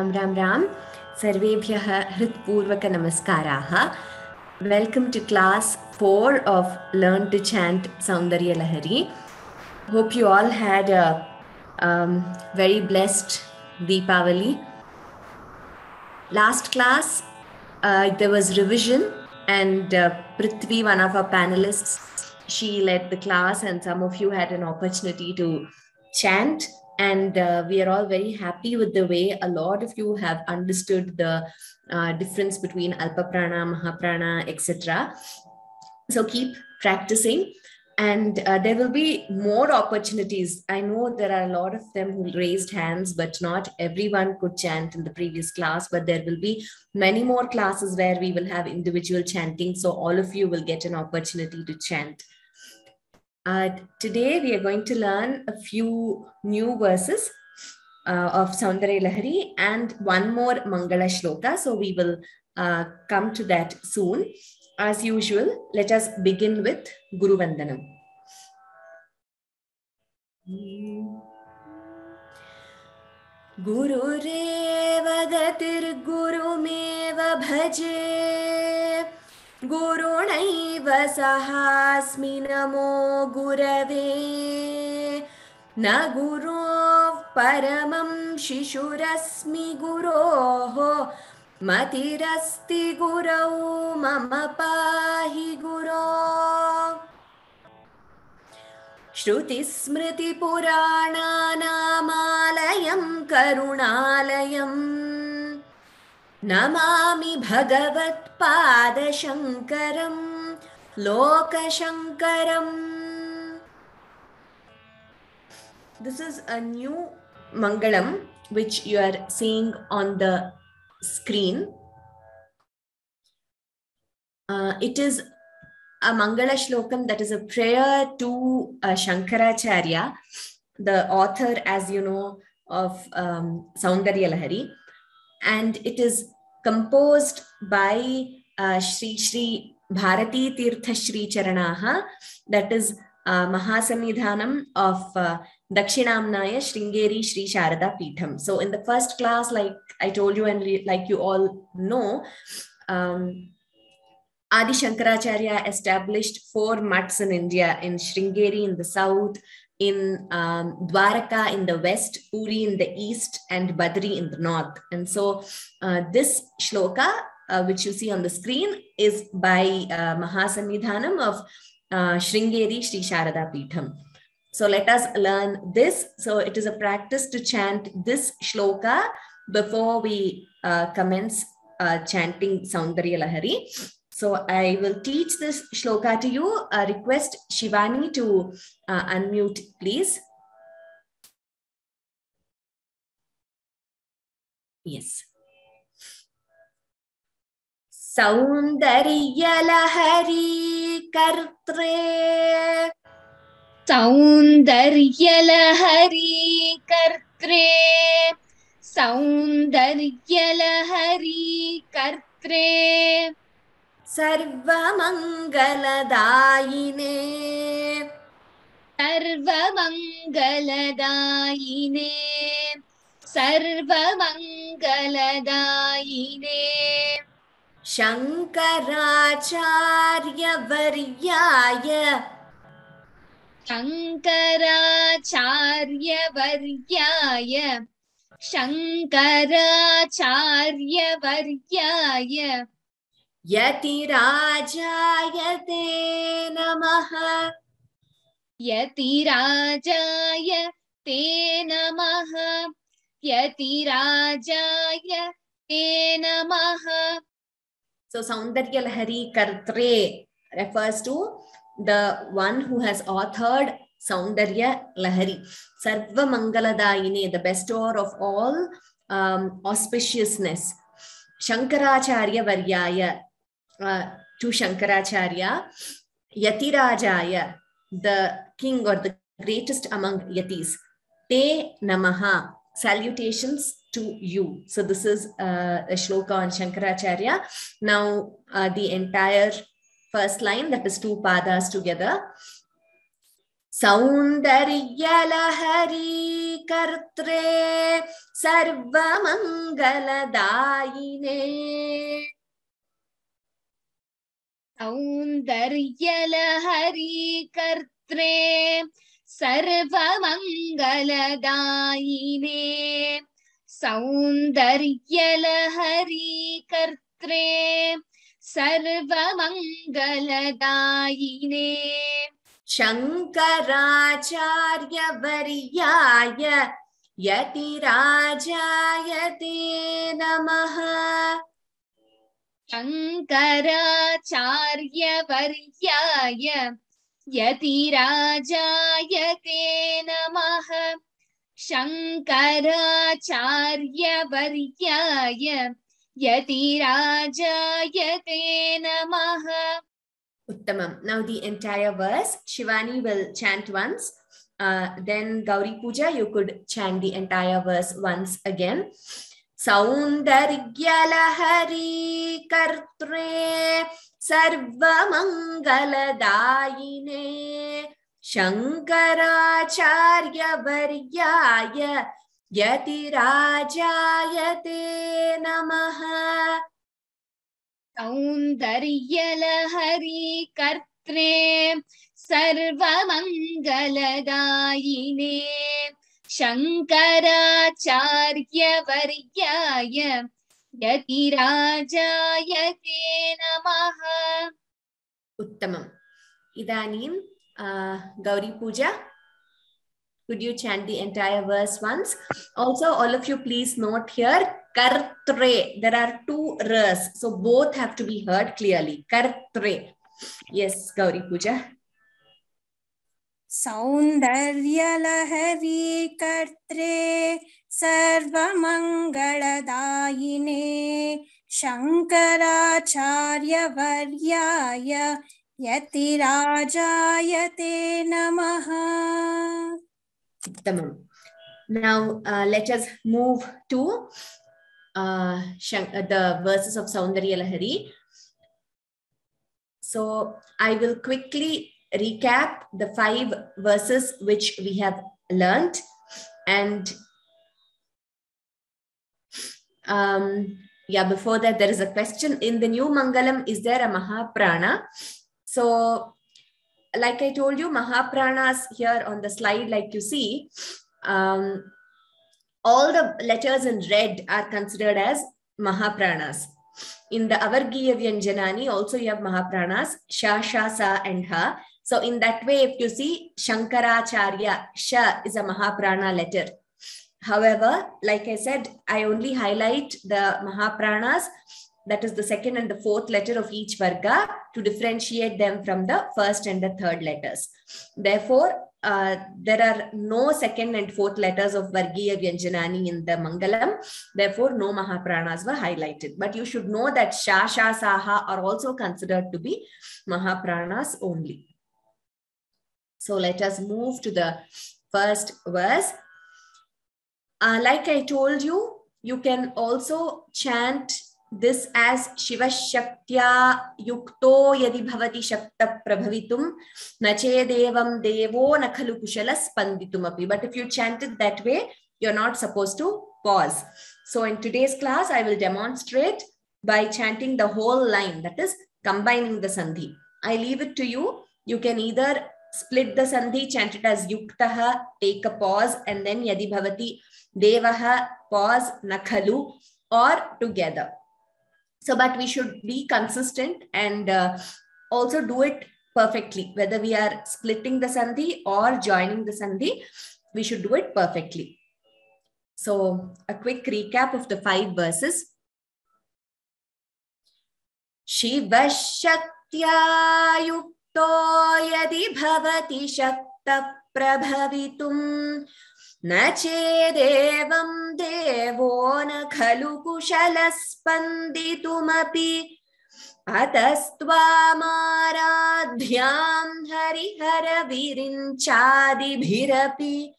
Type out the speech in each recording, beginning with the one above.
राम राम राम। सर्वेभ्य हृत्पूर्वक नमस्कार welcome to class four of learn to chant Saundarya Lahari hope you all had very blessed Deepavali last class there was revision and Prithvi one of a panelist she led the class and some of you had an opportunity to chant And uh, we are all very happy with the way a lot of you have understood the uh, difference between Alpa Prana, Mahaprana, etc. So keep practicing. And uh, there will be more opportunities. I know there are a lot of them who raised hands but not everyone could chant in the previous class. But there will be many more classes where we will have individual chanting. So all of you will get an opportunity to chant uh, today we are going to learn a few new verses uh, of Saundarya Lahari and one more Mangala Shloka. So we will uh, come to that soon. As usual, let us begin with Guru Vandanam. गुरुरेव गतिर्गुरुमेव भजे गुरुणैव सहास्मि नमो गुरवे। न गुरोः परमं शिशुरस्मि गुरोः। मतिरस्ति गुरौ मम पाहि गुरो। श्रुतिस्मृतिपुराणानामालयं करुणालयम् Namami भगवत्पादशङ्करं लोकशङ्करम् this is a new Mangalam which you are seeing on the screen. Uh, it is a Mangala Shlokam that is a prayer to uh, Shankaracharya, the author, as you know, of um, Saundarya Lahari. And it is composed by uh, Sri Sri Bharati Tirtha Sri Charanaha, that is uh, Mahasamidhanam of uh, Dakshinamnaya Sringeri Sri Sharada Peetham. So in the first class, like I told you and like you all know, um, Adi Shankaracharya established four mutts in India, in Sringeri in the south, in um, Dwaraka in the west, Puri in the east, and Badri in the north. And so uh, this shloka, uh, which you see on the screen, is by uh, of uh, Sringeri Sri Sharada Peetham. So let us learn this. So it is a practice to chant this shloka before we uh, commence uh, chanting Saundarya Lahari. So I will teach this shloka to you. I request Shivani to uh, unmute, please. Yes. Saundaryalahari कर्त्रे Saundaryalahari कर्त्रे Saundaryalahari कर्त्रे सर्वमङ्गलदायिने सर्वमङ्गलदायिने सर्वमङ्गलदायिने शङ्कराचार्यवर्याय शङ्कराचार्यवर्याय शङ्कराचार्यवर्याय यति राजाय नमः। यति राजाय नमः। यति राजाय नमः। So Saundarya Lahari कर्त्रे refers to the one who has authored Saundarya Lahari serve मंगलदायिनी the best or of all um, auspiciousness Shankaracharya वर्याय uh, to Shankaracharya. Yatirajaya, the king or the greatest among Yatis. Te Namaha, salutations to you. So this is uh, a shloka on Shankaracharya. Now uh, the entire first line, that is two padas together. Saundaryalahari कर्त्रे सर्वमङ्गलदायिने सौन्दर्यलहरी कर्त्रे सर्वमङ्गलदायिने सौन्दर्यलहरी कर्त्रे सर्वमङ्गलदायिने शङ्कराचार्यवर्याय यतिराजाय ते नमः शङ्कराचार्यवर्याय यतिराजाय ते नम। शङ्कराचार्यवर्याय यतिराजाय ते नमः। उत्तमम् now the entire verse Shivani will chant once then Gauri Puja you could chant the entire verse once again Saundaryalahari कर्त्रे सर्वमङ्गलदायिने शङ्कराचार्यवर्याय यतिराजाय ते नमः सौन्दर्यलहरी कर्त्रे सर्वमङ्गलदायिने शङ्कराचार्यवर्याय यतिराजाय ते नमः Uttamam. Idanim, uh, Gauri Could you chant the entire verse once? Also, all of you please note here, kartre. There are two rs, so both have to be heard clearly. Kartre. Yes, Gauri Puja. Saundaryalahari कर्त्रे सर्वमङ्गलदायिने शङ्कराचार्यवर्याय यतिराजाय ते नमः uh, move to uh, Shank- uh, the verses of Saundarya Lahari. So, I will quickly recap the five verses which we have learnt and um, yeah, before that, there is a question in the new Mangalam, is there a Mahaprana? So, like I told you, Mahapranas here on the slide, like you see, um, all the letters in red are considered as Mahapranas. In the Avargiya Vyanjanani, also you have Mahapranas, Sha, Sha, Sa, and Ha. So in that way, if you see Shankaracharya, Sha is a Mahaprana letter. However, like I said, I only highlight the Mahapranas, that is the second and the fourth letter of each Varga to differentiate them from the first and the third letters. Therefore, uh, there are no second and fourth letters of Vargiya Vyanjanani in the Mangalam. Therefore, no Mahapranas were highlighted. But you should know that Sha, Sha, Saha are also considered to be Mahapranas only. So let us move to the first verse. Uh, like I told you, you can also chant this as Shiva Shaktya Yukto Yadi Bhavati Shakta Prabhavitum Nachedevam Devo Nakhalu Kushala Spanditumapi. But if you chant it that way, you're not supposed to pause. So in today's class, I will demonstrate by chanting the whole line, that is combining the sandhi. I leave it to you. You can either split the sandhi, chant it as yuktaha, take a pause, and then yadi bhavati, devaha, pause, nakhalu, or together. So, but we should be consistent and uh, also do it perfectly. Whether we are splitting the sandhi or joining the sandhi, we should do it perfectly. So, a quick recap of the five verses. शिवशक्त्या युक्तो यदि भवति शक्तप्रभवितुम् न चेदेवं देवो न खलु कुशलस्पन्दितुमपि। अतस्त्वामाराध्यां हरिहरविरिञ्चादिभिरपि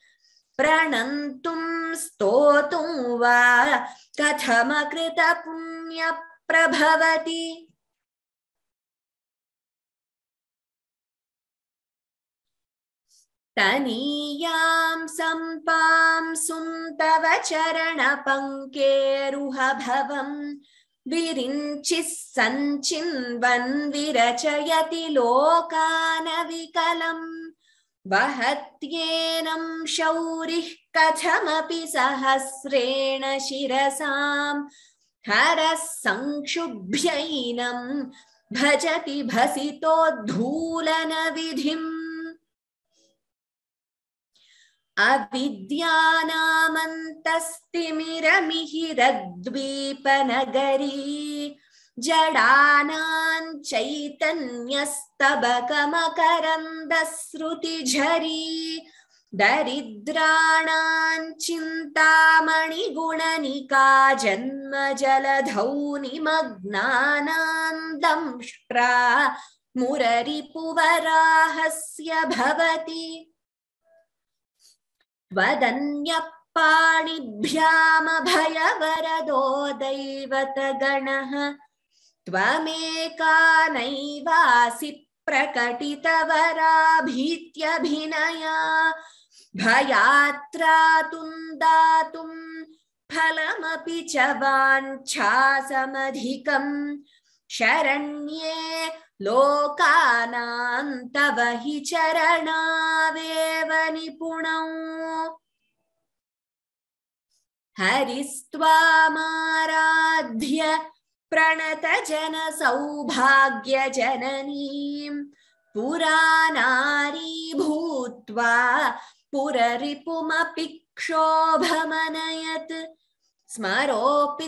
प्रणन्तुं स्तोतुं वा कथमकृतपुण्यप्रभवति। तनीयां सम्पांसुं तव चरणपङ्केरुहभवम् विरिञ्चिः सञ्चिन्वन् विरचयति लोकानविकलम्। वहत्येनं शौरिः कथमपि सहस्रेण शिरसां। हरः संक्षुभ्यैनं भजति भसितोद्धूलनविधिम्। अविद्यानामन्तस्तिमिरमिहिरद्वीपनगरी जडानां चैतन्यस्तबकमकरन्दश्रुतिझरी दरिद्राणां चिन्तामणिगुणनिका जन्मजलधौ निमग्नानां दंष्ट्रा मुररिपुवराहस्य भवति। वदन्यपाणिभ्यामभयवरदो दैवतगणः त्वमेका नैवासि प्रकटितवराभीत्यभिनया भयात्रातुं दातुं फलमपि च वाञ्छासमधिकम् शरण्ये लोकानां तव हि चरणावेव निपुणौ हरिस्त्वामाराध्य प्रणतजनसौभाग्यजननीं पुरानारी भूत्वा पुररिपुमपि क्षोभमनयत्। स्मरोऽपि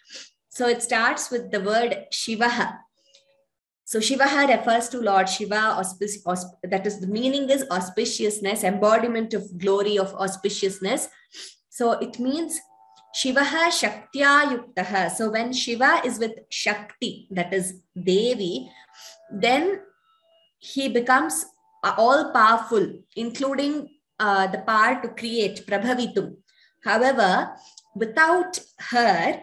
So it starts with the word Shivaha. So Shivaha refers to Lord Shiva, auspic- ausp- that is the meaning is auspiciousness, embodiment of glory of auspiciousness. So it means Shivaha Shaktya Yuktaha. So when Shiva is with Shakti, that is Devi, then he becomes all powerful, including uh, the power to create, Prabhavitum. However, without her,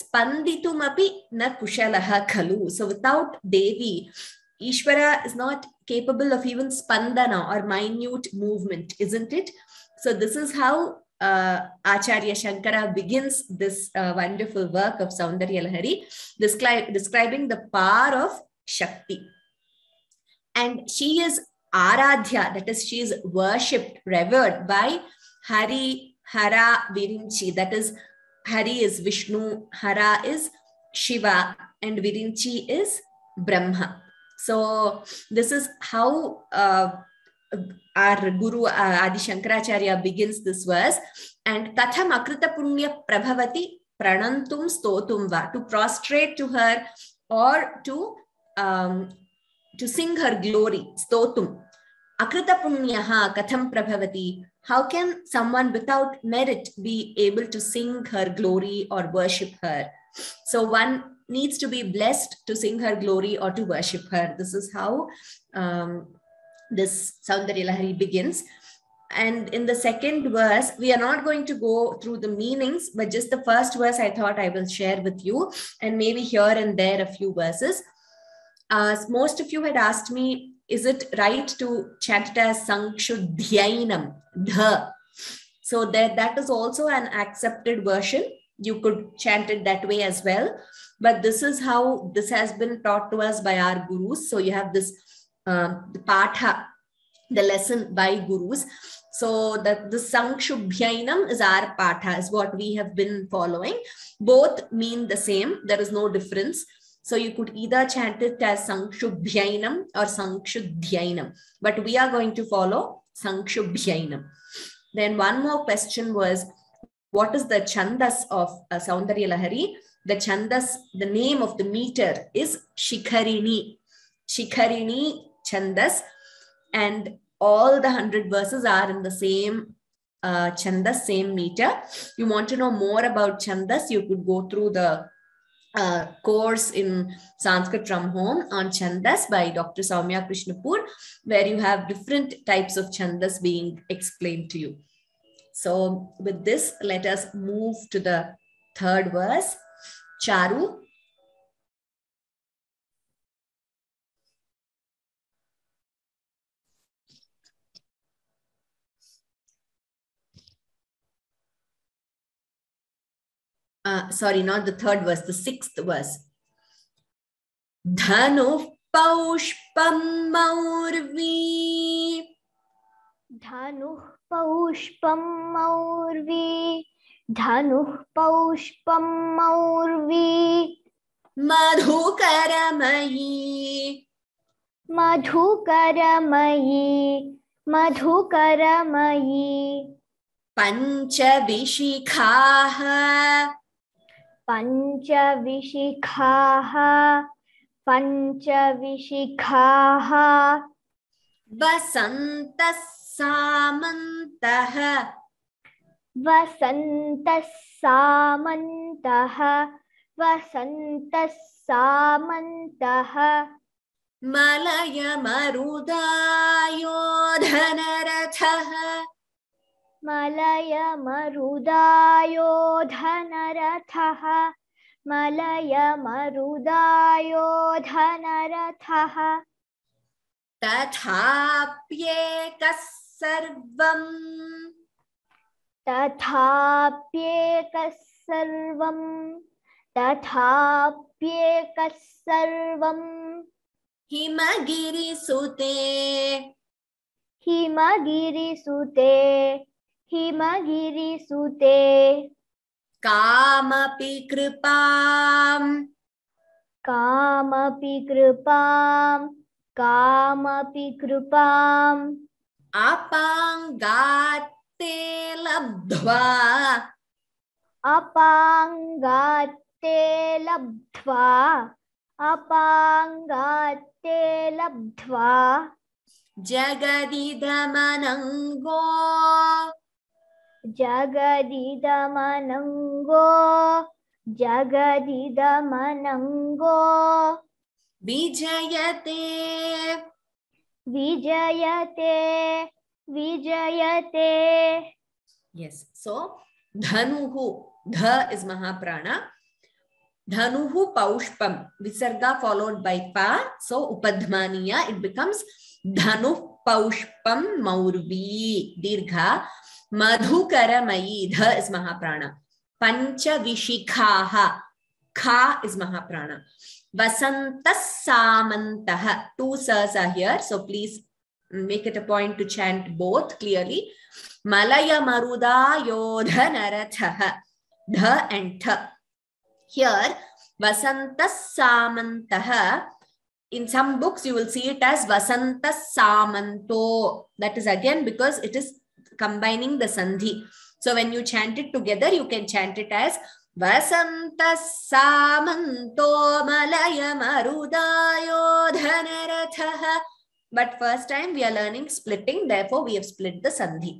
spanditumapi na kushalaha khalu. So without Devi, Ishvara is not capable of even spandana or minute movement, isn't it? So this is how uh, Acharya Shankara begins this uh, wonderful work of Saundarya Lahari, descri- describing the power of Shakti. And she is Aradhya, that is, she is worshipped, revered by Hari, Hara, Virinchi, that is, Hari is Vishnu, Hara is Shiva, and Virinchi is Brahma. So, this is how uh, our Guru uh, Adi Shankaracharya begins this verse. And Katham Akrita Punya Prabhavati Pranantum Stotum Va, to prostrate to her or to um, to sing her glory, Stotum. Akrita Punyaha Katham Prabhavati. How can someone without merit be able to sing her glory or worship her? So one needs to be blessed to sing her glory or to worship her. This is how um, this Saundarya Lahari begins. And in the second verse, we are not going to go through the meanings, but just the first verse I thought I will share with you, and maybe here and there a few verses. Uh, most of you had asked me, is it right to chant it as Sankshuddhyainam, dha? So that, that is also an accepted version. You could chant it that way as well. But this is how this has been taught to us by our gurus. So you have this uh, the patha, the lesson by gurus. So that the Sankshubhyainam is our patha, is what we have been following. Both mean the same. There is no difference. So you could either chant it as Sankshubhyainam or Sankshuddhyainam. But we are going to follow Sankshubhyainam. Then one more question was, what is the chandas of uh, Saundarya Lahari? The chandas, the name of the meter is Shikharini. Shikharini chandas. And all the hundred verses are in the same uh, Chandas, same meter. You want to know more about Chandas, you could go through the uh, course in Sanskrit from Home on Chandas by Dr. Soumya Krishnapur, where you have different types of Chandas being explained to you. So, with this, let us move to the third verse. Charu, uh, sorry, not the third verse, the sixth verse. Dhanu paushpam maurvi धनुः पौष्पं मौर्वी धनुः पौष्पं मौर्वी madhukaramayi मधुकरमयी मधुकरमयी panchavishikhah पञ्चविशिखाः पञ्चविशिखाः vasantah samantah वसन्तः सामन्तः वसन्तः सामन्तः malayamarudayo मलयमरुदायो धनरथः। मलयमरुदायो धनरथः। तथाप्येकः सर्वम्। तथाप्येकः सर्वं तथाप्येकः सर्वं हिमगिरिसुते। हिमगिरिसुते। हिमगिरिसुते। कामपि कृपाम्। कामपि कृपां कामपि कृपाम्। अपाङ्गात्ते लब्ध्वा। अपाङ्गात्ते लब्ध्वा। अपाङ्गात्ते लब्ध्वा। जगदिदमनङ्गो। जगदीद मनंगो जगदीद मनंगो विजयते। विजयते विजयते। यस सो धनु ध इज़ महाप्राण धनु पौष्पम विसर्ग फॉलोड बाय पा सो उपध्मानिया इट बिकम्स धनु पौष्पम मौर्वी दीर्घा। मधुकरमयी ध इज़ महाप्राण। पंच विशिखा खा इज़ महाप्राण। वसंत सामंत two sirs so please make it a point to chant both clearly Malay मरुदा योध नरथ। ध एंड ठ। हियर वसंत सामंत In some books, you will see it as Vasanta Samanto. That is again because it is combining the sandhi so when you chant it together you can chant it as samanto malaya marudayo dhanarathah but first time we are learning splitting therefore we have split the sandhi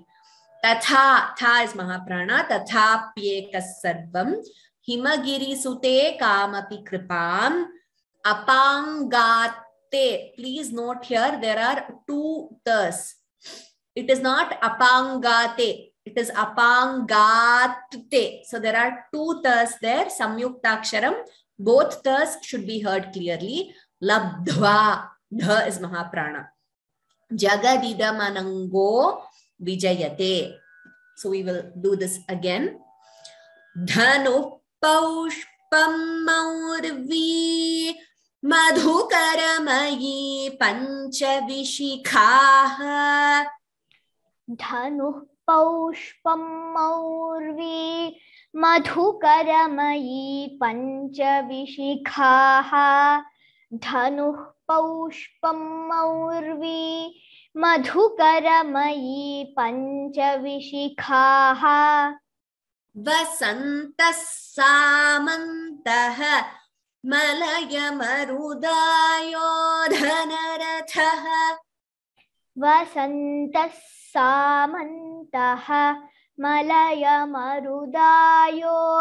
tatha tha is mahaprana tathapyekas sarvam himagiri sute kamapi kripam apangate please note here there are two thas it is not apangate it is apangate so there are two thas there samyuktaksharam both thas should be heard clearly labdhva dha is mahaprana jagadidamanango vijayate so we will do this again dhanu maurvi मधुकरमयी पञ्चविशिखाः धनुः पौष्पं मौर्वी मधुकरमयी पञ्चविशिखाः धनुः पौष्पं मौर्वी मधुकरमयी पञ्चविशिखाः वसन्तः सामन्तः मलयमरुदायो धनरथः वसन्तः सामन्तः मलयमरुदायो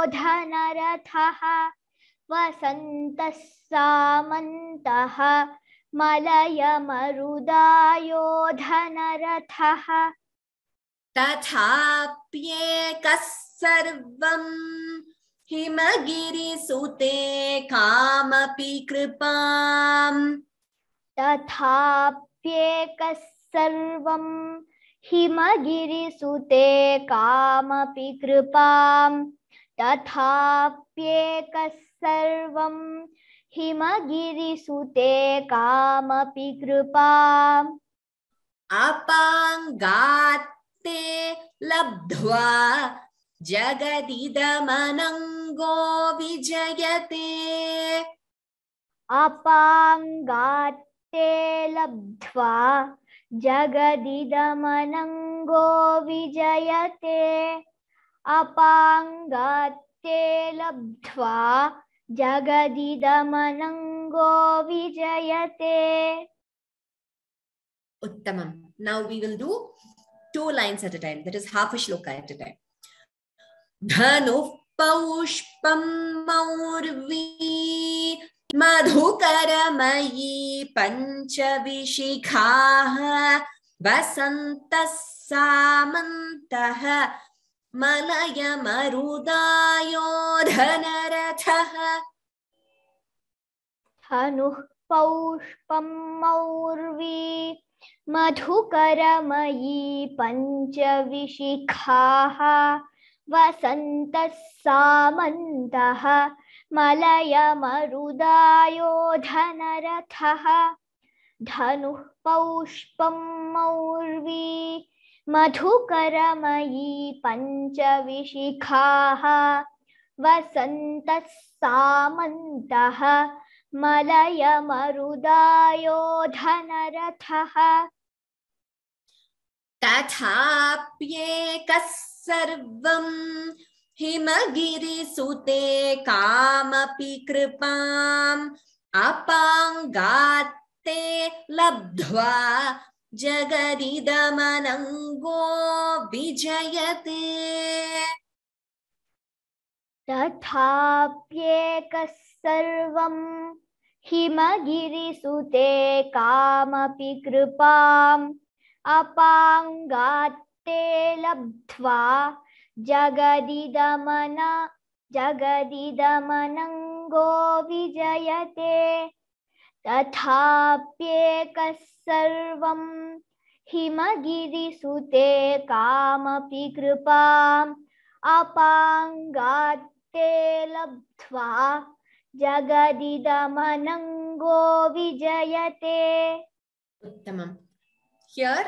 धनरथः वसन्तः सामन्तः मलयमरुदायो धनरथः तथाप्येकः सर्वम् हिमगिरिसुते कामपि कृपाम्। तथाप्येकः सर्वं हिमगिरिसुते कामपि कृपां तथाप्येकः सर्वं हिमगिरिसुते कामपि कृपाम्। अपाङ्गात्ते लब्ध्वा जगदिदमनङ्गो विजयते। अपाङ्गात्ते लब्ध्वा जगदिदमनंगो विजयते अपांगते लब्ध्वा जगदिदमनंगो विजयते। उत्तमम now we will do two lines at a time that is half a shloka at a time धनु पौष्पम मौर्वी मधुकरमयी पञ्चविशिखाः वसन्तः सामन्तः मलयमरुदायो धनरथः धनुः पौष्पं मौर्वी मधुकरमयी पञ्चविशिखाः वसन्तः सामन्तः मलयमरुदायो धनरथः। धनुः पौष्पं मौर्वी मधुकरमयी पञ्चविशिखाः। वसन्तः सामन्तः मलयमरुदायो तथाप्येकः सर्वं हिमगिरिसुते कामपि कृपाम् अपाङ्गात्ते लब्ध्वा जगदिदमनङ्गो विजयते। तथाप्येकः सर्वं हिमगिरिसुते कामपि कृपाम् अपाङ्गात्ते लब्ध्वा जगदिदमन जगदिदमनङ्गो विजयते तथाप्येकः सर्वं हिमगिरिसुते कामपि कृपाम् अपाङ्गात्ते लब्ध्वा जगदिदमनङ्गो विजयते Uttamam. Here,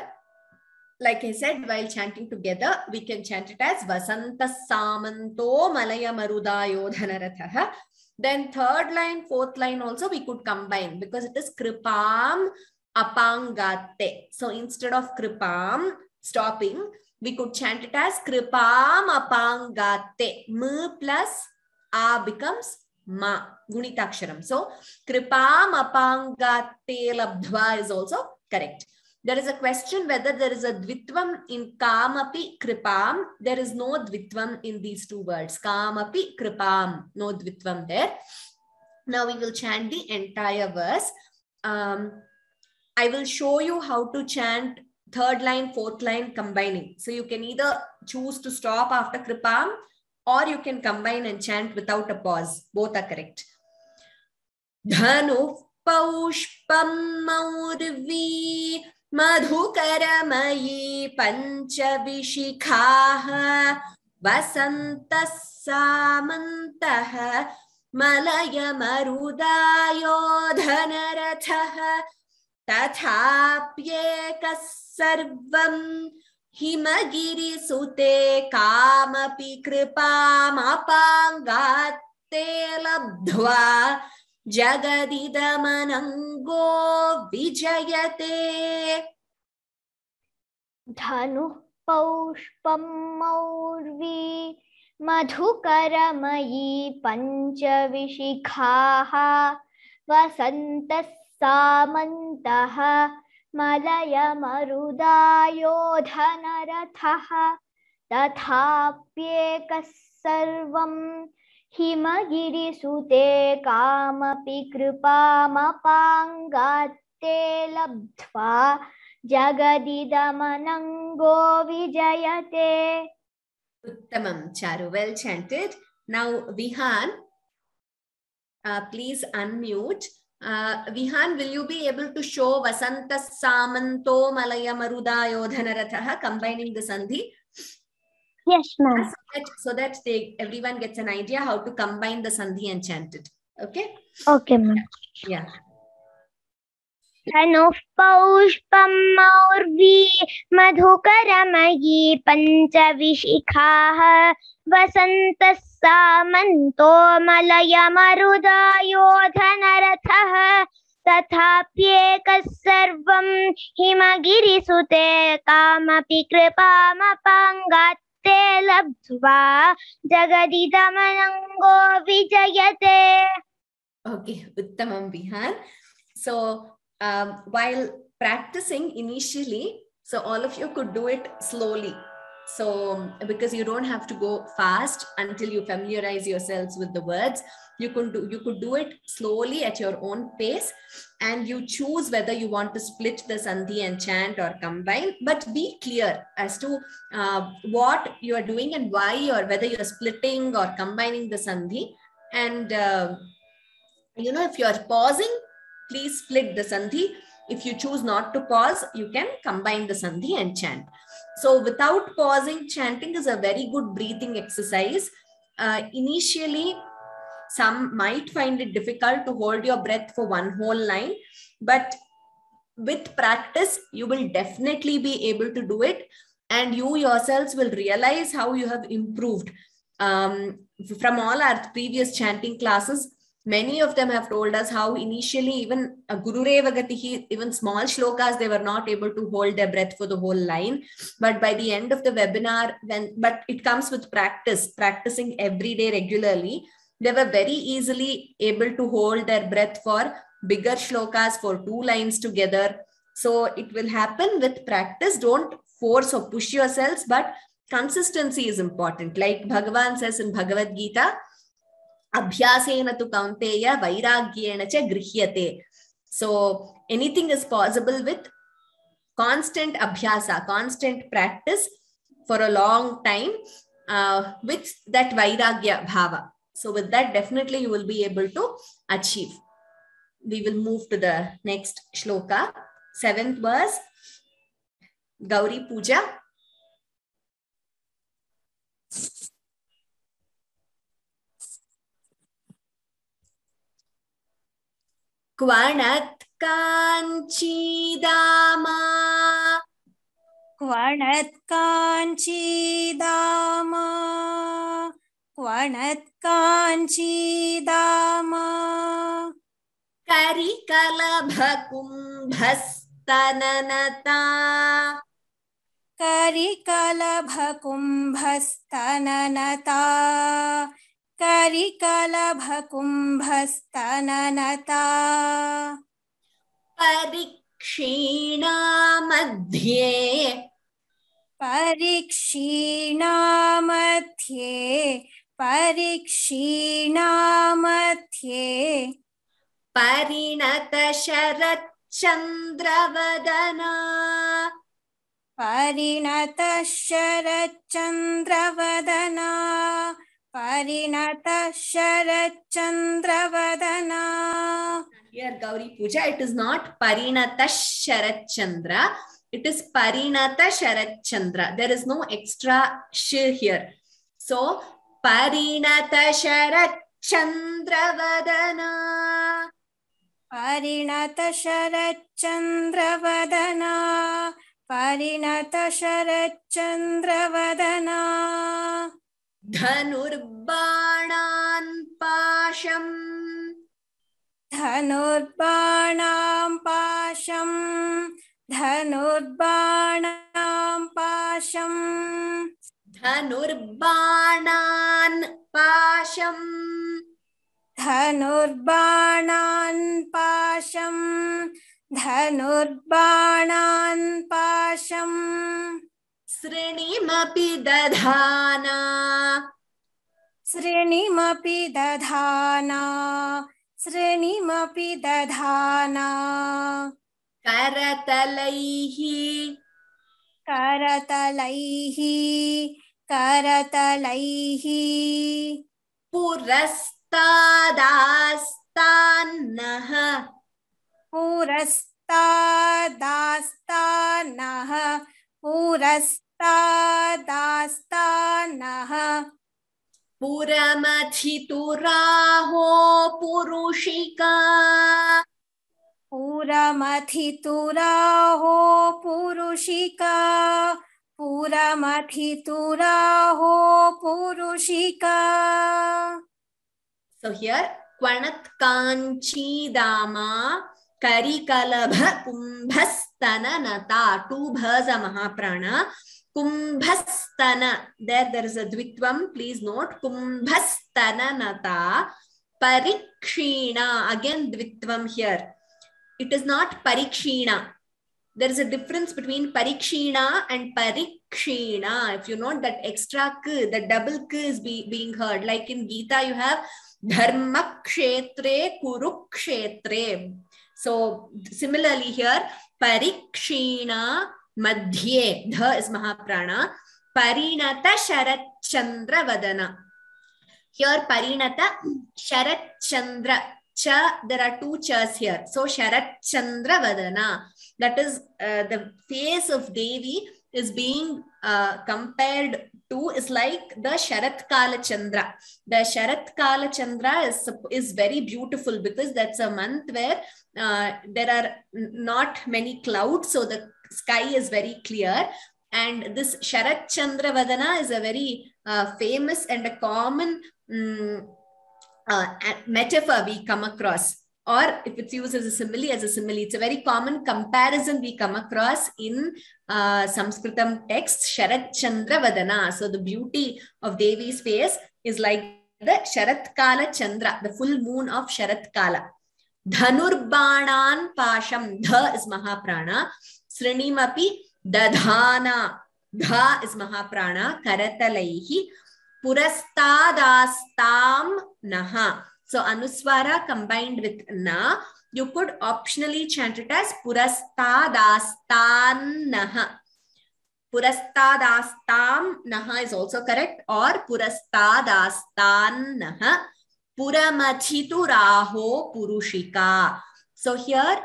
like I said, while chanting together, we can chant it as Vasanta Samanto Malaya Marudayo Dhanarathah. Then third line, fourth line also we could combine because it is Kripam Apangate. So instead of Kripam, stopping, we could chant it as Kripam Apangate. M plus A becomes Ma, Gunitaksharam. So Kripam Apangate Labdhva is also correct. There is a question whether there is a dvitvam in kamapi kripam. There is no dvitvam in these two words. Kamapi kripam. No dvitvam there. Now we will chant the entire verse. Um, I will show you how to chant third line, fourth line combining. So you can either choose to stop after kripam or you can combine and chant without a pause. Both are correct. धनुः पौष्पं मौर्वी मधुकरमयी पञ्चविशिखाः वसन्तः सामन्तः मलयमरुदायो धनरथः तथाप्येकः सर्वं हिमगिरिसुते कामपि कृपामपाङ्गात्ते लब्ध्वा जगदिदमनङ्गो विजयते। धनुः पौष्पं मौर्वी मधुकरमयी पञ्चविशिखाः वसन्तः सामन्तः मलयमरुदायो धनरथः तथाप्येकः सर्वं हिमगिरिसुते कामपि कृपामपाङ्गात्ते लब्ध्वा जगदिदमनङ्गो विजयते। उत्तमं, Charu well chanted now Vihaan please unmute Vihaan will you be able to show वसन्तः सामन्तोमलयमरुदायोधनरथः combining the sandhi Yes, ma'am. So that, so that they, everyone gets an idea how to combine the Sandhi and chant it. Okay? Okay, ma'am. Yeah. धनुः पौष्पं मौर्वी मधुकरमयी पञ्चविशिखाः वसन्तः सामन्तो मलयमरुदायोधनरथः तथाप्येकः सर्वं हिमगिरिसुते कामपि ते लब्ध्वा जगदिदमनङ्गो विजयते। Okay उत्तमं Vihaan so well practising initially so all of you could do it slowly So um, because you don't have to go fast until you familiarize yourselves with the words, you could do you could do it slowly at your own pace, and you choose whether you want to split the sandhi and chant or combine. But be clear as to uh, what you are doing and why, or whether you are splitting or combining the sandhi. And uh, you know, if you are pausing, please split the sandhi. If you choose not to pause, you can combine the sandhi and chant. So without pausing, chanting is a very good breathing exercise. Uh, initially, some might find it difficult to hold your breath for one whole line, but with practice, you will definitely be able to do it. And you yourselves will realize how you have improved. Um, from all our previous chanting classes, many of them have told us how initially even uh, Guru Revagatihi, even small shlokas, they were not able to hold their breath for the whole line. But by the end of the webinar, when but it comes with practice, practicing every day regularly, they were very easily able to hold their breath for bigger shlokas for two lines together. So it will happen with practice. Don't force or push yourselves, but consistency is important. Like Bhagavan says in Bhagavad Gita, abhyasena tu kaunteya vairagyena cha grihyate. So anything is possible with constant abhyasa constant practice for a long time uh, with that vairagya bhava. So with that definitely you will be able to achieve. We will move to the next shloka. Seventh verse gauri puja. क्वणत् काञ्चीदामा क्वणत्काञ्चीदाम। क्वणत्काञ्चीदाम। करिकलभकुम्भस्तननता। करिकलभकुम्भस्तननता। करिकलभकुम्भस्तननता परीक्षीणा मध्ये परीक्षीणा मध्ये परीक्षीणा मध्ये परिणतशरच्चन्द्रवदना। परिणतशरच्चन्द्रवदना परिणतशरच्चन्द्रवदना Here, Gauri Puja, it is not Parinata Sharat Chandra. It is Parinata Sharat Chandra. There is no extra sh here. So, Parinata Sharat Chandra Vadana. परिणतशरच्चन्द्रवदना परिणतशरच्चन्द्रवदना धनुर्बाणान् पाशम्। धनुर्बाणां पाशं धनुर्बाणां पाशं धनुर्बाणान् पाशम्। धनुर्बाणान् पाशं धनुर्बाणान् पाशं श्रेणीमपि दधाना। श्रेणीमपि दधाना। श्रेणीमपि दधाना। करतलैः। करतलैः। करतलैः। पुरस्तादास्तान्नः। पुरस्तादास्तानः पुरस्तादास्तानः पुरमथितुराहो पुरुषिका। पुरमथितुराहो पुरुषिका। पुरमथितुराहो पुरुषिका। So here, Kwanat Karikalabha Kumbhastananata. Two bhas Mahaprana. Kumbhastana. There, there is a dvitvam. Please note. Kumbhastananata. Parikshina. Again, dvitvam here. It is not parikshina. There is a difference between parikshina and parikshina. If you note that extra k, the double k is be, being heard. Like in Gita, you have dharmakshetre kurukshetre. So similarly here, dha is mahaprana, parinata sharat chandra vadana. Here parinata sharat chandra cha, there are two chas here. So sharat chandra vadana, that is uh, the face of Devi is being uh, compared to is like the Sharat Kala Chandra. The Sharat Kala Chandra is, is very beautiful because that's a month where uh, there are not many clouds, so the sky is very clear. And this Sharat Chandra Vadana is a very uh, famous and a common mm, uh, metaphor we come across. Or if it's used as a simile, as a simile, it's a very common comparison we come across in uh, Sanskritam text, Sharat Chandra Vadana. So the beauty of Devi's face is like the Sharat Kala Chandra, the full moon of Sharat Kala. Dhanurbanan Pasham, Dha is Mahaprana. Srinimapi Dadhana, Dha is Mahaprana. Karatalaihi Purastadastam Naha. So Anuswara combined with Na, you could optionally chant it as Purastadastan Purastadastam Naha is also correct or Purastadastan Naha Puramatituraho Purushika. So here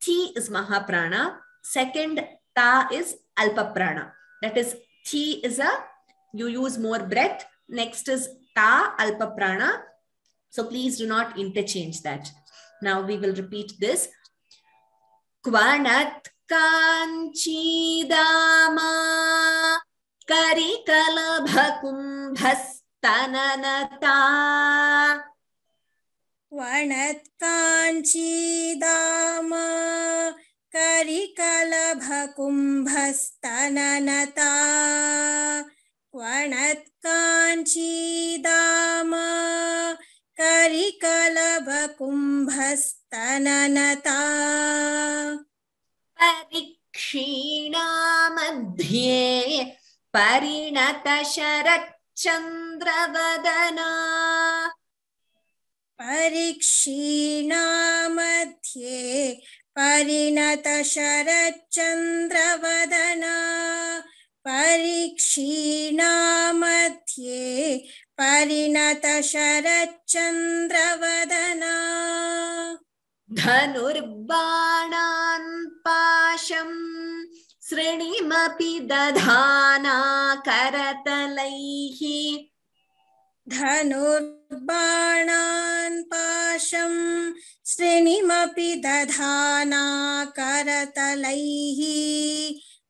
Ti is Mahaprana, second Ta is Alpaprana. That is Ti is a, you use more breath. Next is Ta Alpaprana. So please do not interchange that. Now we will repeat this. Kvanat kanchidama karikalabhakumbhastananata वणत्काञ्चीदाम करिकलभकुम्भस्तननता वणत्काञ्चीदाम करिकलभकुम्भस्तननता। परीक्षीणा मध्ये परिणतशरच्चन्द्रवदना। परीक्षीणा मध्ये परिणतशरच्चन्द्रवदना। परीक्षीणा परिणतशरच्चन्द्रवदना। धनुर्बाणान् पाशम् श्रेणीमपि दधाना करतलैः धनुर्बाणान् पाशं श्रेणीमपि दधाना करतलैः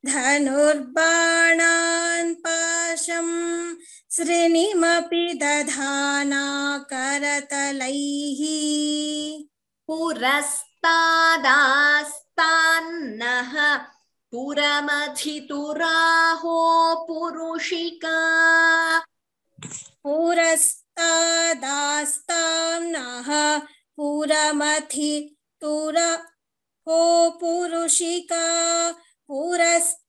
धनुर्बाणान् पाशं श्रेणीमपि दधाना करतलैः पुरस्तादास्तान्नः पुरमथितुराहो पुरुषिका। पुरस्तादास्तां नः हो पुरुषिका। पुरस्तादास्तां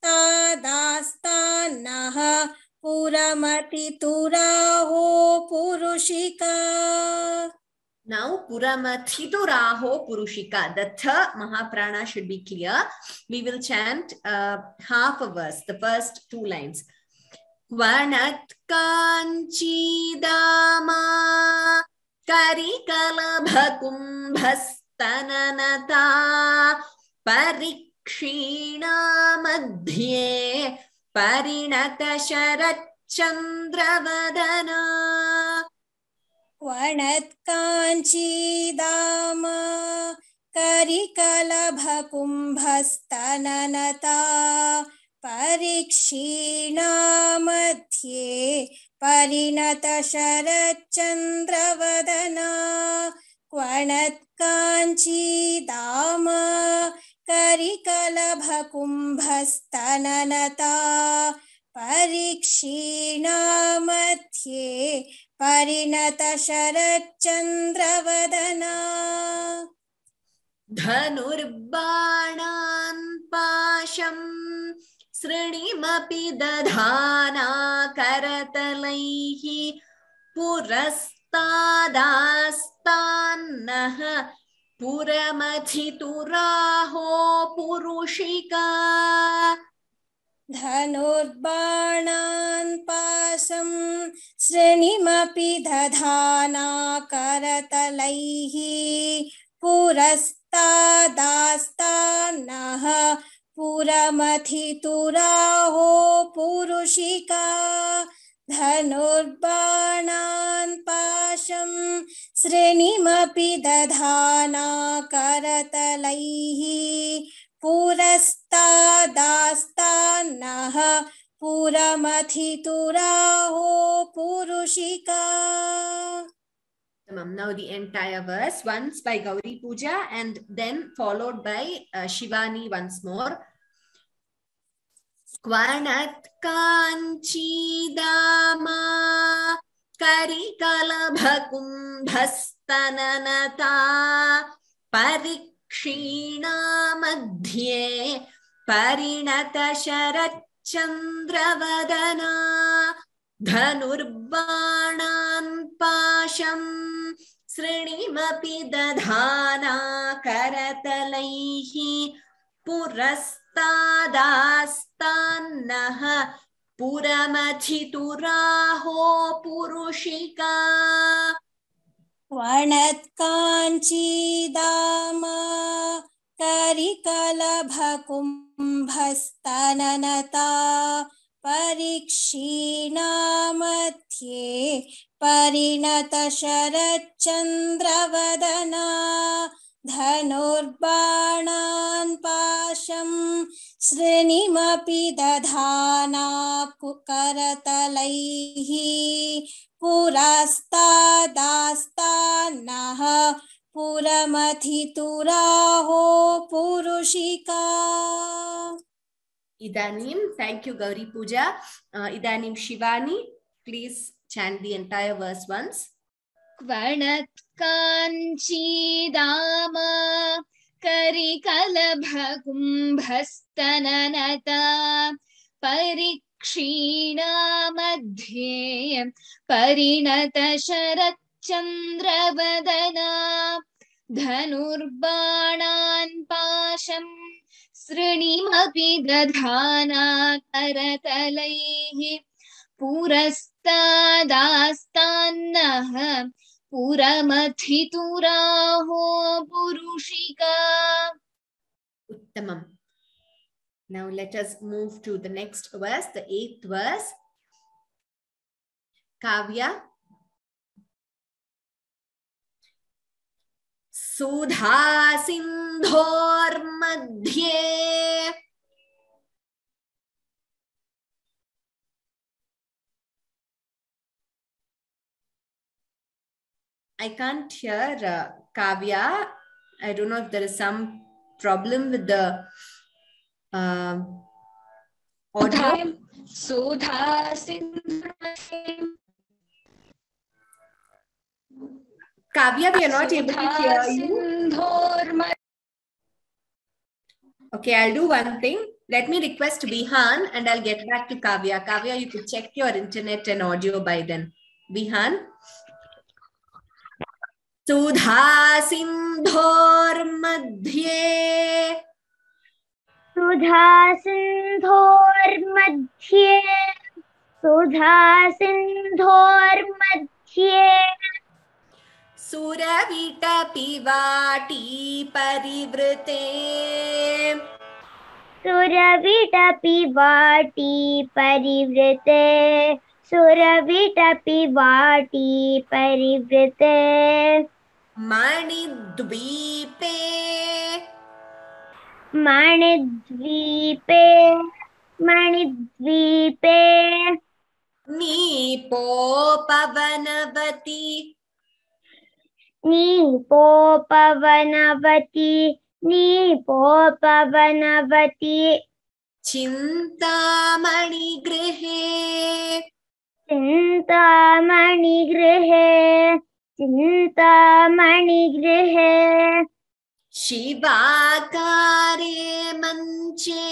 पुरमतितुराहो पुरुषिका. The th Mahaprana should be clear. We will chant uh, half a verse, the first two lines. Vanat Kanchidama Karikalabhakumbhastananata Parikshina Sharat Chandravadana वणत्काञ्चीदाम करिकलभकुम्भस्तननता परीक्षीणा मध्ये परिणतशरच्चन्द्रवदना। क्वणत्काञ्चीदाम करिकलभकुम्भस्तननता परीक्षीणा मध्ये परिणतशरच्चन्द्रवदना। धनुर्बाणान् पाशम् सृणिमपि दधाना करतलैः पुरस्तादास्तान्नः पुरमथितुराहो पुरुषिका। धनुर्बाणान् पाशं श्रेणिमपि दधाना करतलैः पुरस्तादास्तान्नः पुरमथितुराहो पुरुषिका। धनुर्बाणान् पाशं श्रेणिमपि दधाना करतलैः पुरस्तादास्तान्नः पुरमथितुराहो पुरुषिका Tamam. Now the entire verse, once by Gauri Puja and then followed by uh, Shivani once more. Karikalabhakumbhastananata parikshina madhye parinata sharachandravadana धनुर्बाणान् पाशम् सृणिमपि दधाना करतलैः पुरस्तादास्तान्नः पुरमथितुराहो पुरुषिका। वणत्काञ्चीदाम करिकलभकुम्भस्तननता परीक्षीणा मध्ये परिणतशरच्चन्द्रवदना। धनुर्बाणान् पाशं श्रेणिमपि दधानाकुकरतलैः पुरस्तादास्तान्नः पुरमथितुराहो पुरुषिका। इदानीं थैंक यू गौरी पूजा। इदानीं Shivani please chant the entire verse once क्वणत्काञ्चीदाम करिकलभकुम्भस्तननता परीक्षीणा मध्ये परिणतशरच्चन्द्रवदना धनुर्बाणान् पाशम् सृणिमपि दधाना करतलैः पुरस्तादास्तान्नः पुरमथितुराहो पुरुषिका Uttamam. Now let us move to the next verse, the eighth verse. Kavya. Sudha Sindhor Madhye. I can't hear uh, Kavya. I don't know if there is some problem with the uh, audio. Sudha Kavya, we are not able to hear you. Okay, I'll do one thing. Let me request Bihan and I'll get back to Kavya. Kavya, you could check your internet and audio by then. Bihan? सुधा सिन्धोर्मध्ये सुधा सिन्धोर्मध्ये सुधा सिन्धोर्मध्ये सुरविटपिवाटी परिवृते सुरविटपि वाटी परिवृते सुरविटपि वाटी परिवृते मणिद्वीपे मणिद्वीपे मणिद्वीपे नीपोपवनवती नीपोपवनवती नीपोपवनवती चिन्तामणिगृहे चिन्तामणिगृहे चिन्तामणिगृहे शिवाकारे मञ्चे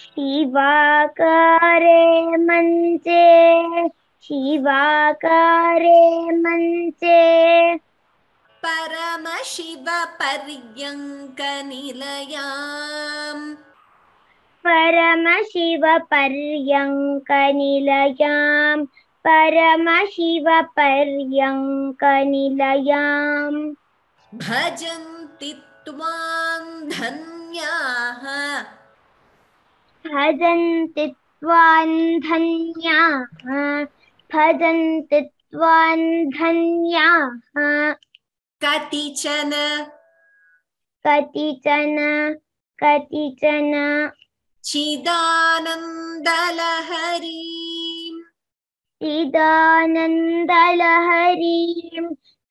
शिवाकारे मञ्चे शिवाकारे मञ्चे परमशिवपर्यङ्कनिलयाम् परमशिवपर्यङ्कनिलयाम् परमशिवपर्यङ्कनिलयाम् भजन्ति त्वां धन्याः। भजन्ति त्वान् धन्याः। भजन्ति त्वान् धन्याः। कतिचन। कतिचन कतिचन। चिदानन्दलहरीम् चिदानन्दलहरीं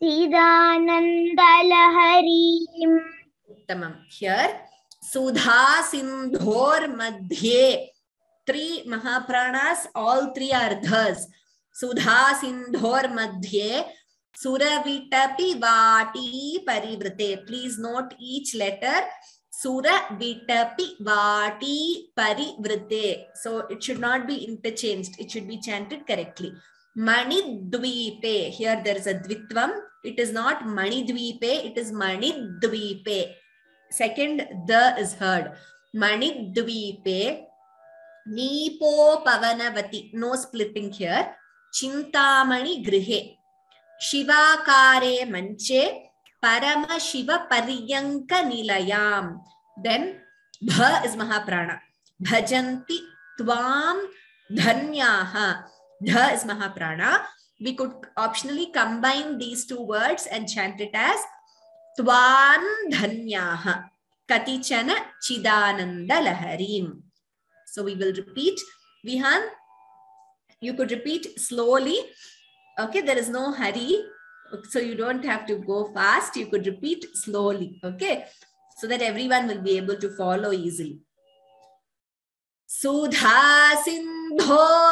चिदानन्दलहरीम् उत्तमम् हियर् सुधा सिन्धोर् मध्ये त्री महाप्राणास् are dhas सुधा सिन्धोर् मध्ये सुरविटपि वाटी परिवृते please note each letter सुरविटपि वाटी परिवृते so it should not be interchanged it should be chanted correctly manidvipe here there is a dvitvam it is not manidvipe it is manidvipe second the is heard manidvipe neepo pavanavati no splitting here chintamani grihe shivakare manche parama shiva paryanka nilayam then bha is mahaprana bhajanti tvam dhanyaha dha is mahaprana we could optionally combine these two words and chant it as त्वां धन्याः कतिचन चिदानन्दलहरीम् So we will repeat. Vihan, you could repeat slowly. Okay, there is no hurry. So you don't have to go fast. You could repeat slowly. Okay, so that everyone will be able to follow easily. सुधा सिन्धोर्मध्ये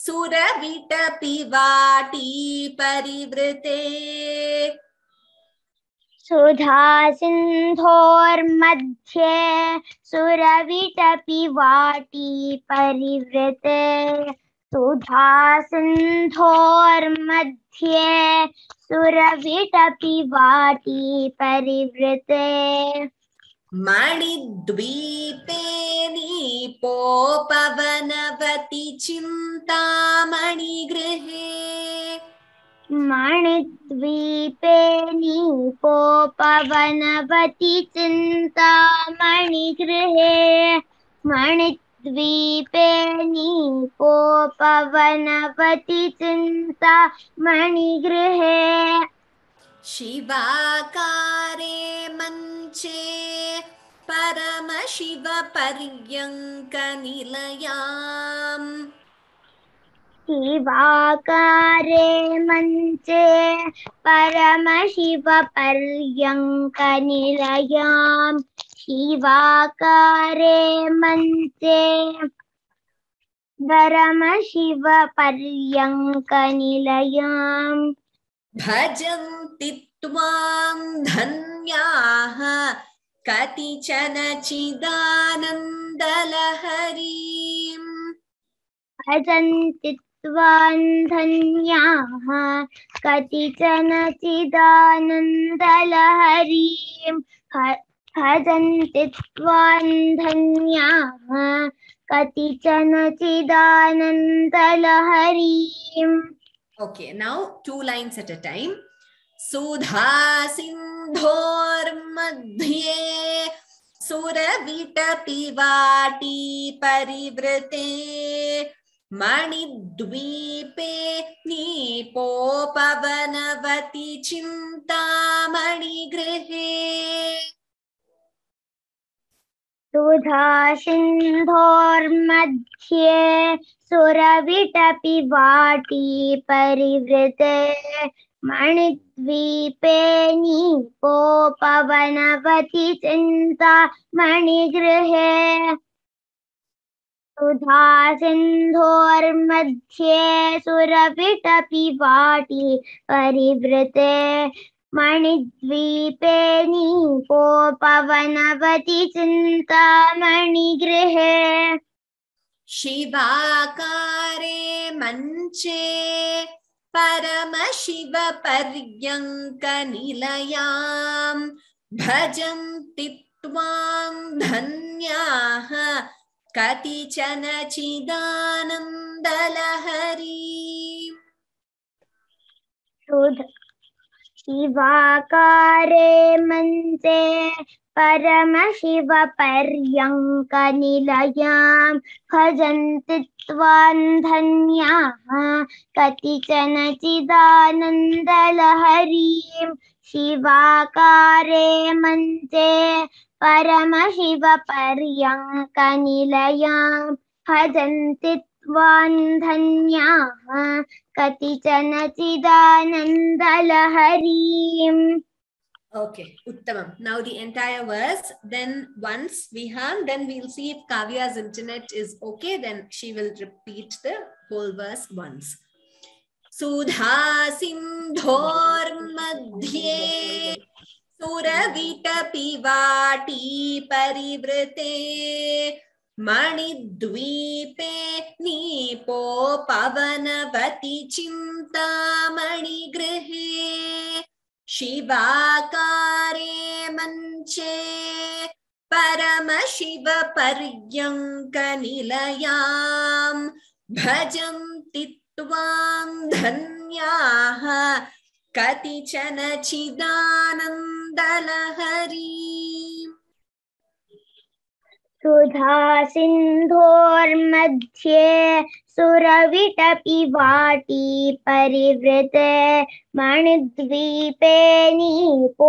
सुरविटपि वाटी परिवृते सुधा सिन्धोर्मध्ये सुरविटपि वाटी परिवृते सुधा सिन्धोर्मध्ये सुरविटपि वाटी परिवृते। मणिद्वीपे नीपोपवनवति चिन्तामणिगृहे। मणिद्वीपे नीपोपवनवति चिन्तामणिगृहे। मणिद्वीपे नीपोपवनवति चिन्तामणिगृहे शिवाकारे मञ्चे परमशिवपर्यङ्कनिलयाम् शिवाकारे मञ्चे परमशिवपर्यङ्कनिलयाम् शिवाकारे मञ्चे परमशिवपर्यङ्कनिलयाम् भजन्ति त्वां धन्याः। कतिचन चिदानन्दलहरीम् भजन्ति त्वान्धन्याः कतिचन चिदानन्दलहरीं भजन्ति त्वान्धन्याः। कतिचन चिदानन्दलहरीम्। Okay, now two lines at a time. सुधा सिन्धोर्मध्ये सुरविटपिवाटी परिवृते। मणिद्वीपे नीपोपवनवति चिन्तामणिगृहे सुधा सिन्धोर्मध्ये सुरविटपि वाटी परिवृते मणिद्वीपे नीपोपवनवति चिन्ता मणिगृहे। सुधा सिन्धोर्मध्ये सुरविटपि वाटी परिवृते मणिद्वीपे नीपोपवनवति चिन्तामणिगृहे शिवाकारे मञ्चे परमशिवपर्यङ्कनिलयाम् भजन्ति त्वां धन्याः कतिचन चिदानन्दलहरी शिवाकारे मञ्चे परमशिवपर्यङ्कनिलयां भजन्ति त्वां धन्याः कतिचन चिदानन्दलहरीं शिवाकारे मञ्चे परमशिवपर्यङ्कनिलयां भजन्ति त्वां धन्याः कतिचन चिदानन्दलहरीम्. Now the entire verse. Then once we have, then we'll see if Kavya's internet is okay. Then she will repeat the whole verse once. Sudha Sindhor Madhye Suravitapivati Parivrate मणिद्वीपे Nippo पवनवति चिन्तामणिगृहे शिवाकारे मञ्चे परमशिवपर्यङ्कनिलयाम् भजन्ति त्वां धन्याः कतिचन चिदानन्दलहरी सुधा सिन्धोर्मध्ये सुरविटपि वाटी परिवृते मणिद्वीपे नीपोपवनपति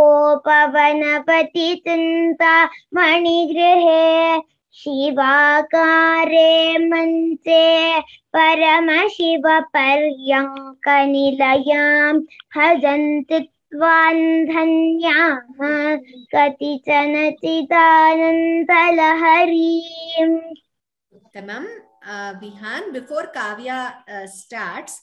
चिन्ता मणिगृहे शिवाकारे मञ्चे परमशिवपर्यङ्कनिलयां भजन्ति त्वां धन्याः कतिचन चिदानन्दलहरीम्. Uh, Vihan, before Kavya uh, starts,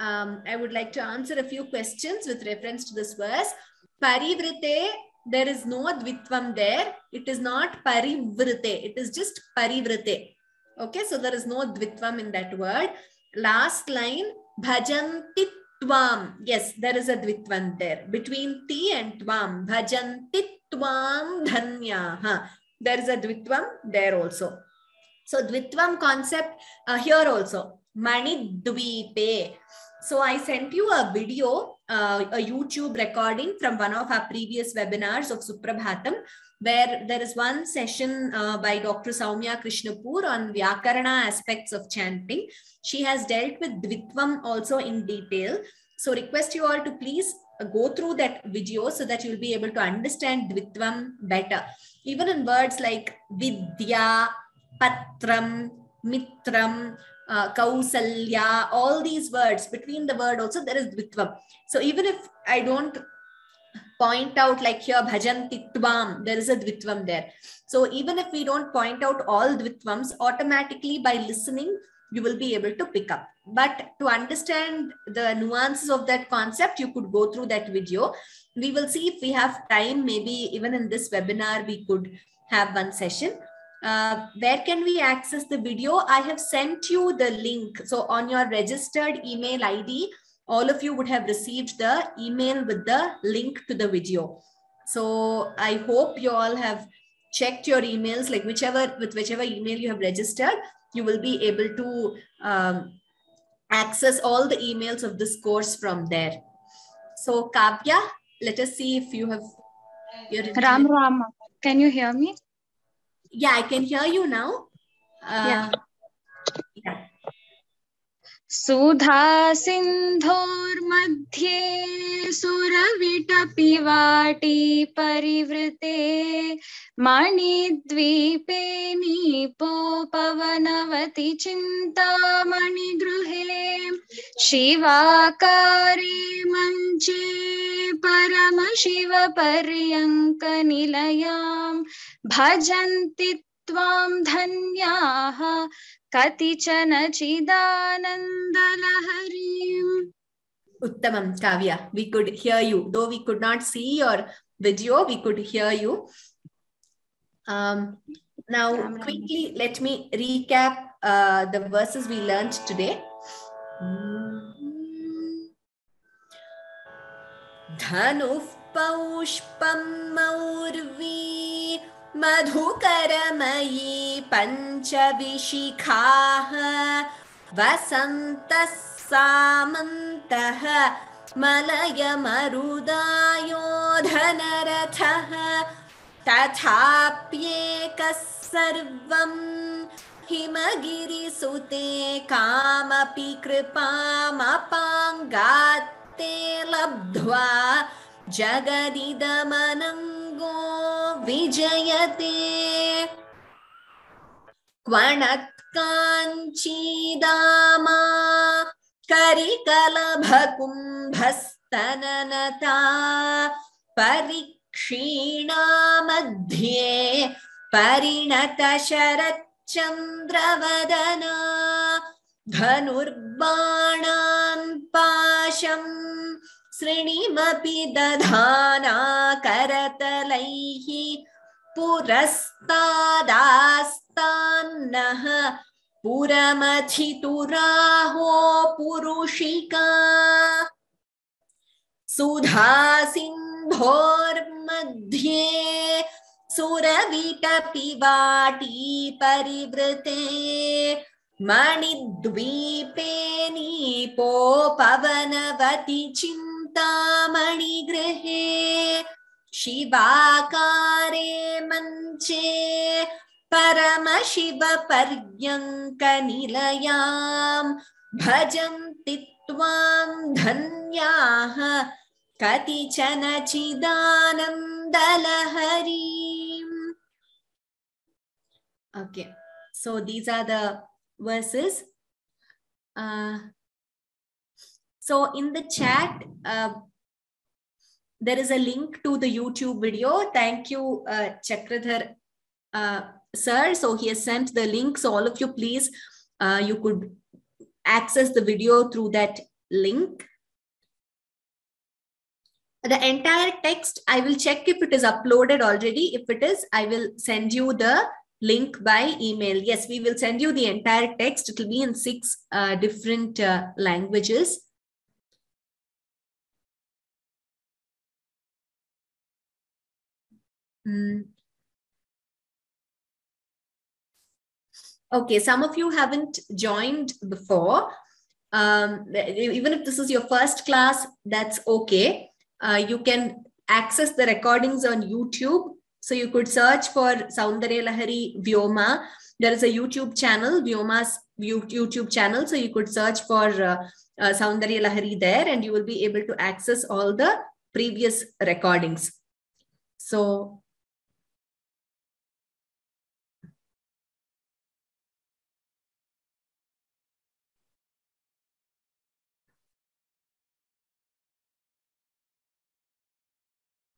um, I would like to answer a few questions with reference to this verse. Parivrite, there is no dvitvam there. It is not parivrite. It is just parivrite. Okay, so there is no dvitvam in that word. Last line, bhajanti tvam. Yes, there is a dvitvam there. Between ti and tvam. Bhajanti tvam dhanyaha. There is a dvitvam there also. So Dvitvam concept uh, here also. Mani Dvipe. So I sent you a video, uh, a YouTube recording from one of our previous webinars of Suprabhatam, where there is one session uh, by Dr. Saumya Krishnapur on Vyakarana aspects of chanting. She has dealt with Dvitvam also in detail. So request you all to please uh, go through that video so that you'll be able to understand Dvitvam better. Even in words like Vidya, Patram, Mitram, uh, Kausalya, all these words, between the word also there is Dvitvam. So even if I don't point out like here bhajan Bhajantitvam, there is a Dvitvam there. So even if we don't point out all Dvitvams, automatically by listening, you will be able to pick up. But to understand the nuances of that concept, you could go through that video. We will see if we have time, maybe even in this webinar, we could have one session. Uh, where can we access the video? I have sent you the link. So on your registered email ID, all of you would have received the email with the link to the video. So I hope you all have checked your emails, like whichever, with whichever email you have registered, you will be able to um, access all the emails of this course from there. So Kavya, let us see if you have your Ram Ram. Can you hear me? Yeah, I can hear you now. Uh, yeah. सुधा सिन्धोर्मध्ये सुरविटपिवाटी परिवृते मणिद्वीपे नीपोपवनवति चिन्तामणिगृहे शिवाकारे मञ्चे परमशिवपर्यङ्कनिलयां भजन्ति त्वां धन्याः कतिचन चिदानन्दलहरीम् Uttamam, Kavya, we could hear you. Though we could not see your video, we could hear you. Um, now, quickly, let me recap uh, the verses we learned today. धनुः पौष्पं मौर्वी मधुकरमयी पञ्चविशिखाः वसन्तः सामन्तः मलयमरुदायो धनरथः तथाप्येकः सर्वं हिमगिरिसुते कामपि कृपामपाङ्गात्ते लब्ध्वा जगदिदमनङ्गो विजयते क्वणत्काञ्चीदामा करिकलभकुम्भस्तननता परिक्षीणा मध्ये परिणतशरच्चन्द्रवदना धनुर्बाणान् पाशम् सृणिमपि दधाना करतलैः पुरस्तादास्तान्नः पुरमथितुराहो पुरुषिका। सुधासिन्धोर्मध्ये सुरविटपिवाटी परिवृते। मणिद्वीपे नीपोपवनवति चिन्तामणिगृहे शिवाकारे मञ्चे परमशिवपर्यङ्कनिलयां भजन्ति त्वां धन्याः कतिचन चिदानन्दलहरीम् Okay, so these are the verses. Uh, so in the chat, uh, there is a link to the YouTube video. Thank you, uh, Chakradhar uh, sir. So he has sent the link. So all of you, please, uh, you could access the video through that link. The entire text, I will check if it is uploaded already. If it is, I will send you the link by email. Yes, we will send you the entire text. It will be in six uh, different uh, languages. Mm. Okay, some of you haven't joined before. Um, even if this is your first class, that's okay. Uh, you can access the recordings on YouTube. So you could search for Soundarya Lahari Vyoma. There is a YouTube channel, Vyoma's YouTube channel. So you could search for uh, uh, Soundarya Lahari there and you will be able to access all the previous recordings. So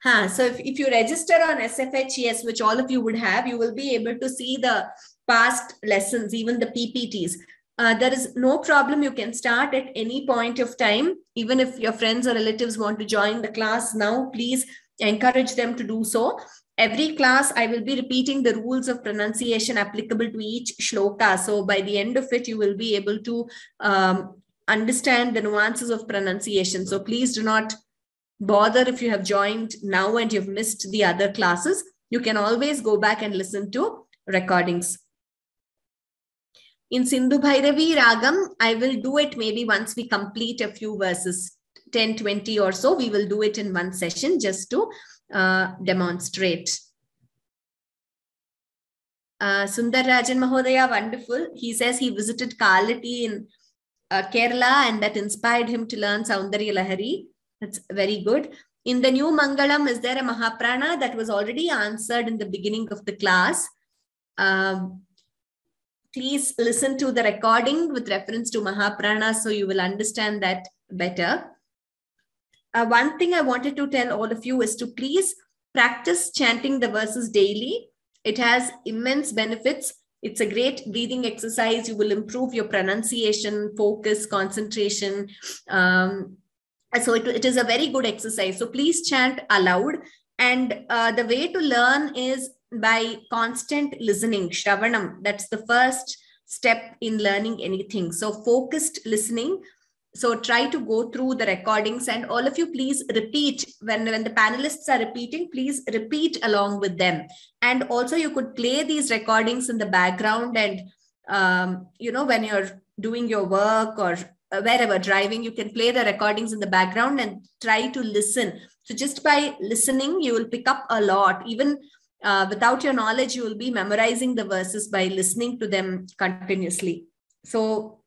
Huh. So if, if you register on SFHES, which all of you would have, you will be able to see the past lessons, even the PPTs. Uh, there is no problem. You can start at any point of time. Even if your friends or relatives want to join the class now, please encourage them to do so. Every class, I will be repeating the rules of pronunciation applicable to each shloka. So by the end of it, you will be able to um, understand the nuances of pronunciation. So please do not bother if you have joined now and you've missed the other classes. You can always go back and listen to recordings. In Sindhu Bhairavi Ragam, I will do it maybe once we complete a few verses, 10, 20 or so. We will do it in one session just to uh, demonstrate. Uh, Sundar Rajan Mahodaya, wonderful. He says he visited Kalati in uh, Kerala and that inspired him to learn Soundarya Lahari. That's very good. In the new Mangalam, is there a Mahaprana that was already answered in the beginning of the class? Um, please listen to the recording with reference to Mahaprana so you will understand that better. Uh, one thing I wanted to tell all of you is to please practice chanting the verses daily. It has immense benefits. It's a great breathing exercise. You will improve your pronunciation, focus, concentration. Um, so it, it is a very good exercise. So please chant aloud. And uh, the way to learn is by constant listening, Shravanam. That's the first step in learning anything. So focused listening so try to go through the recordings and all of you please repeat when when the panelists are repeating please repeat along with them and also you could play these recordings in the background and um, you know when you're doing your work or wherever driving you can play the recordings in the background and try to listen. So just by listening you will pick up a lot. Even uh, without your knowledge you will be memorizing the verses by listening to them continuously. So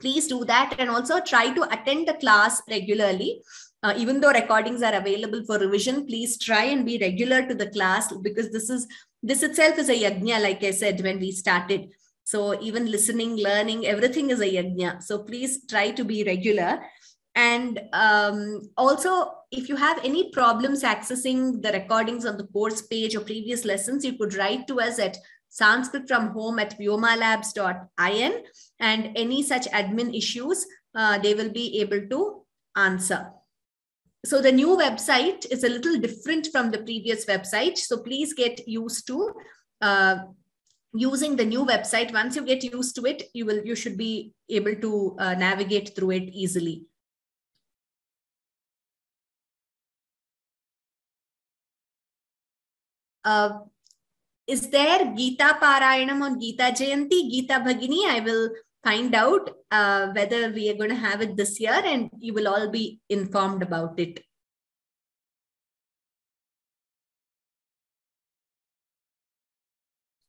please do that and also try to attend the class regularly. Uh, even though recordings are available for revision please try and be regular to the class because this is this itself is a yajna like i said when we started so even listening learning everything is a yajna so please try to be regular and um, also if you have any problems accessing the recordings on the course page or previous lessons you could write to us at Sanskrit from home at vyomalabs.in and any such admin issues, uh, they will be able to answer. So the new website is a little different from the previous website. So please get used to uh, using the new website. Once you get used to it, you will you should be able to uh, navigate through it easily. Uh, is there Gita Parayanam on Gita Jayanti, Gita Bhagini? I will find out uh, whether we are going to have it this year and you will all be informed about it.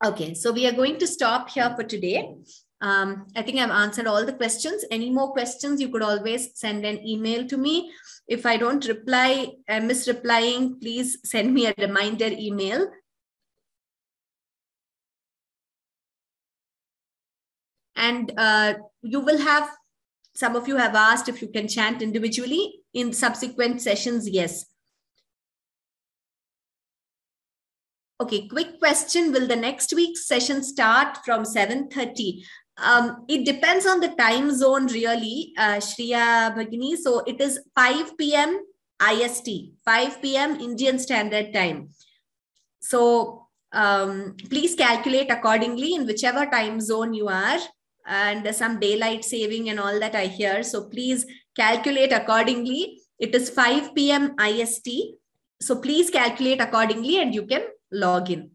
Okay, so we are going to stop here for today. Um, I think I've answered all the questions. Any more questions, you could always send an email to me. If I don't reply, I miss replying, please send me a reminder email and uh, you will have some of you have asked if you can chant individually in subsequent sessions yes okay quick question will the next week's session start from 7.30 um, it depends on the time zone really uh, shriya bhagini so it is 5 p.m ist 5 p.m indian standard time so um, please calculate accordingly in whichever time zone you are and some daylight saving and all that I hear. So please calculate accordingly. It is 5 p.m. IST. So please calculate accordingly and you can log in.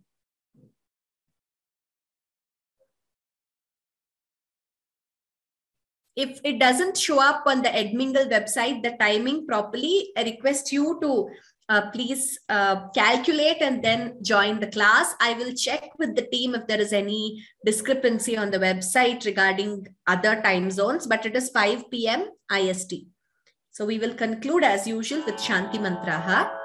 If it doesn't show up on the Edmingle website, the timing properly, I request you to uh, please uh, calculate and then join the class. I will check with the team if there is any discrepancy on the website regarding other time zones, but it is 5 p.m. IST. So we will conclude as usual with Shanti Mantraha.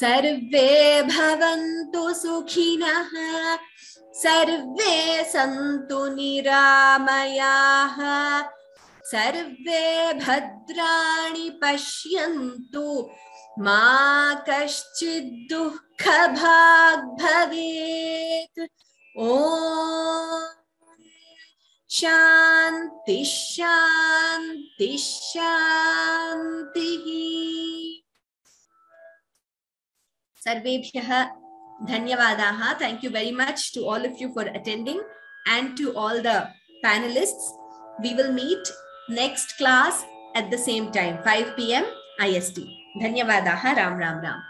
सर्वे भवन्तु सुखिनः, सर्वे सन्तु निरामयाः, सर्वे भद्राणि पश्यन्तु, मा कश्चित् दुःखभाग् भवेत् ॐ शान्ति शान्ति, शान्तिः। सर्वेभ्यः धन्यवादाः thank you very much to all of you for attending and to all the panelists we will meet next class at the same time 5 pm ist धन्यवादाः राम राम राम